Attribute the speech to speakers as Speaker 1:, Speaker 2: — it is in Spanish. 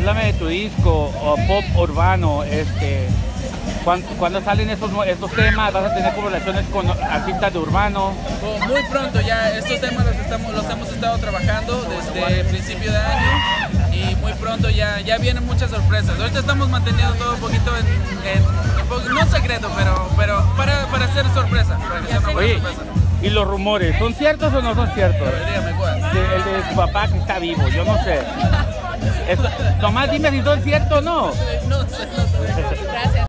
Speaker 1: Háblame de tu disco o pop urbano, este, ¿cuándo, cuándo salen estos, nue- estos temas? ¿Vas a tener colaboraciones con artistas de urbano?
Speaker 2: Oh, Muy pronto ya, estos temas los, estamos, los hemos estado trabajando desde principio de año y muy pronto ya, ya vienen muchas sorpresas. Ahorita estamos manteniendo todo un poquito en, en- no secreto, pero, pero para, para hacer sorpresa. Para una
Speaker 1: Oye,
Speaker 2: sorpresa.
Speaker 1: ¿y los rumores son ciertos o no son ciertos?
Speaker 2: Dígame cuál.
Speaker 1: De- el de tu papá que está vivo, yo no sé. Tomás, dime si son ciertos o no.
Speaker 2: No.